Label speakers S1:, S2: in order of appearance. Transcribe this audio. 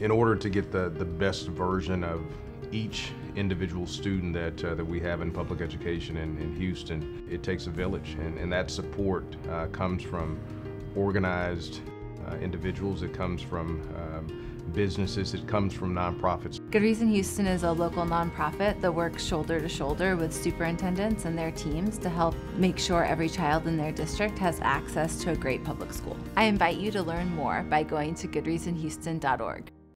S1: In order to get the, the best version of each individual student that, uh, that we have in public education in, in Houston, it takes a village, and, and that support uh, comes from organized uh, individuals, it comes from um, businesses, it comes from nonprofits.
S2: Good Reason Houston is a local nonprofit that works shoulder to shoulder with superintendents and their teams to help make sure every child in their district has access to a great public school. I invite you to learn more by going to goodreasonhouston.org.